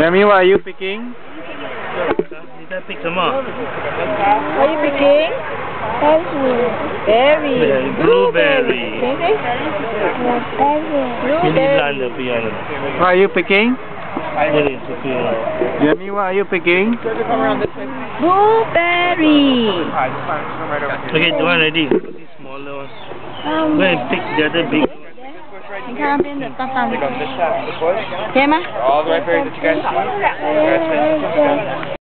Remy, what are you picking? Did I pick some up? Are you picking? Berry. Berry. Blueberry. Blueberry. What are you picking? I Jemmy, what are you picking? Blueberry. Okay, the one I did. Smaller ones. Um, Go and pick the other big right here. They go this. Uh, All the right up that you guys see.